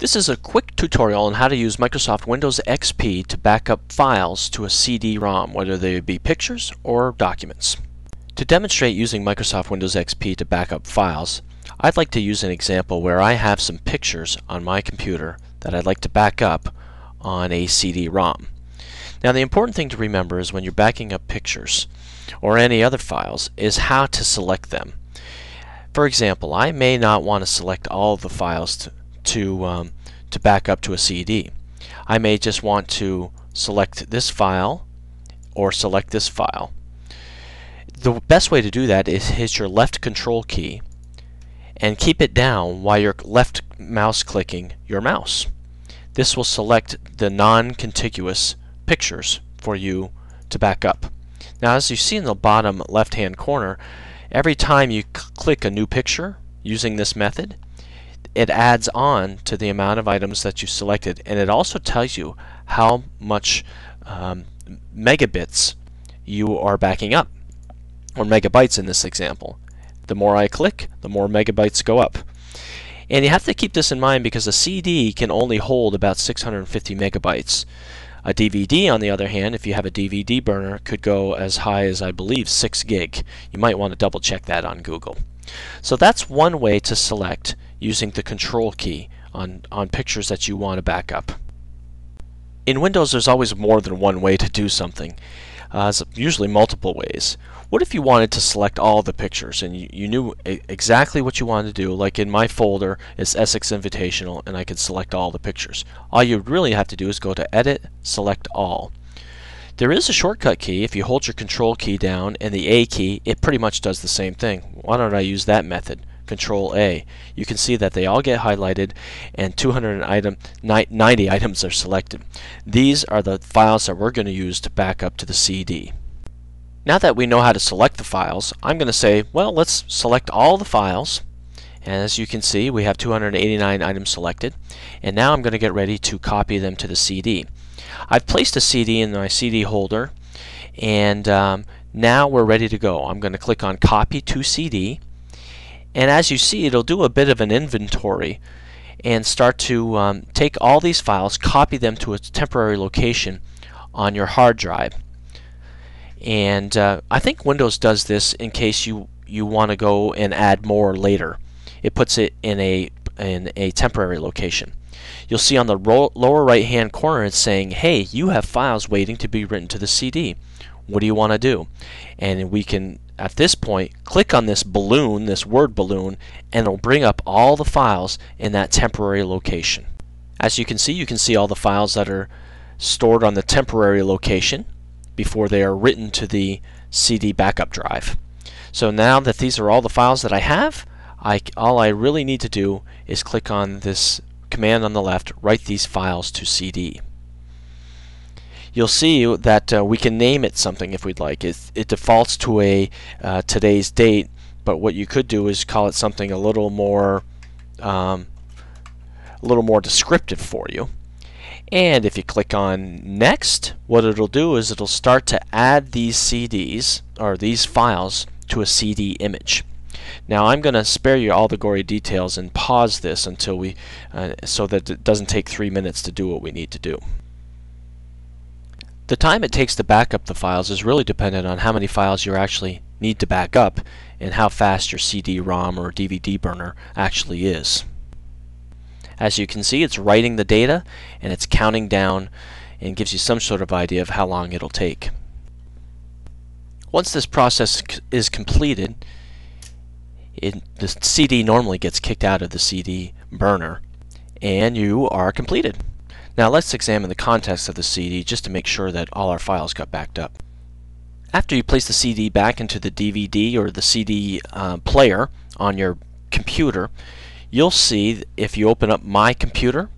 This is a quick tutorial on how to use Microsoft Windows XP to back up files to a CD-ROM, whether they be pictures or documents. To demonstrate using Microsoft Windows XP to back up files, I'd like to use an example where I have some pictures on my computer that I'd like to back up on a CD-ROM. Now the important thing to remember is when you're backing up pictures or any other files is how to select them. For example, I may not want to select all the files to, to, um, to back up to a CD. I may just want to select this file or select this file. The best way to do that is hit your left control key and keep it down while you're left mouse clicking your mouse. This will select the non-contiguous pictures for you to back up. Now as you see in the bottom left hand corner, every time you click a new picture using this method, it adds on to the amount of items that you selected and it also tells you how much um, megabits you are backing up or megabytes in this example. The more I click, the more megabytes go up. And you have to keep this in mind because a CD can only hold about 650 megabytes. A DVD, on the other hand, if you have a DVD burner, could go as high as, I believe, 6 gig. You might want to double check that on Google. So that's one way to select using the control key on, on pictures that you want to back up. In Windows there's always more than one way to do something. Uh, usually multiple ways. What if you wanted to select all the pictures and you, you knew exactly what you wanted to do, like in my folder is Essex Invitational and I could select all the pictures. All you really have to do is go to Edit, Select All. There is a shortcut key. If you hold your Control key down and the A key, it pretty much does the same thing. Why don't I use that method? Control A. You can see that they all get highlighted and 290 item, items are selected. These are the files that we're going to use to back up to the CD. Now that we know how to select the files, I'm going to say, well, let's select all the files. And as you can see, we have 289 items selected. And now I'm going to get ready to copy them to the CD. I've placed a CD in my CD holder, and um, now we're ready to go. I'm going to click on Copy to CD, and as you see, it'll do a bit of an inventory and start to um, take all these files, copy them to a temporary location on your hard drive. And uh, I think Windows does this in case you, you want to go and add more later. It puts it in a, in a temporary location. You'll see on the lower right hand corner it's saying, hey, you have files waiting to be written to the CD. What do you want to do? And we can at this point, click on this balloon, this word balloon, and it'll bring up all the files in that temporary location. As you can see, you can see all the files that are stored on the temporary location before they are written to the CD backup drive. So now that these are all the files that I have, I, all I really need to do is click on this command on the left, write these files to CD you'll see that uh, we can name it something if we'd like. It, it defaults to a uh, today's date, but what you could do is call it something a little more um, a little more descriptive for you. And if you click on next, what it'll do is it'll start to add these CDs or these files to a CD image. Now I'm going to spare you all the gory details and pause this until we, uh, so that it doesn't take three minutes to do what we need to do. The time it takes to back up the files is really dependent on how many files you actually need to back up and how fast your CD-ROM or DVD burner actually is. As you can see, it's writing the data and it's counting down and gives you some sort of idea of how long it'll take. Once this process is completed, it, the CD normally gets kicked out of the CD burner and you are completed. Now let's examine the context of the CD just to make sure that all our files got backed up. After you place the CD back into the DVD or the CD uh, player on your computer, you'll see if you open up My Computer,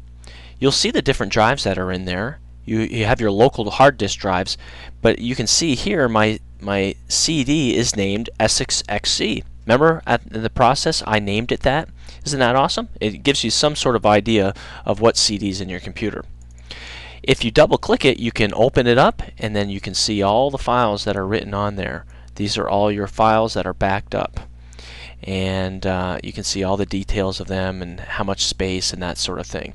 you'll see the different drives that are in there. You, you have your local hard disk drives, but you can see here my, my CD is named Essex XC. Remember at the process I named it that? Isn't that awesome? It gives you some sort of idea of what CD is in your computer. If you double click it, you can open it up and then you can see all the files that are written on there. These are all your files that are backed up. and uh, you can see all the details of them and how much space and that sort of thing.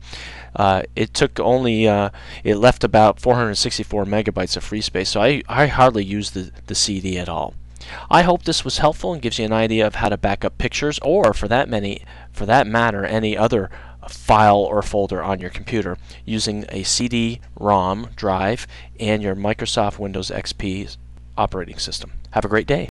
Uh, it took only uh, it left about 464 megabytes of free space, so I, I hardly used the, the CD at all. I hope this was helpful and gives you an idea of how to back up pictures or for that many for that matter any other file or folder on your computer using a CD-ROM drive and your Microsoft Windows XP operating system. Have a great day.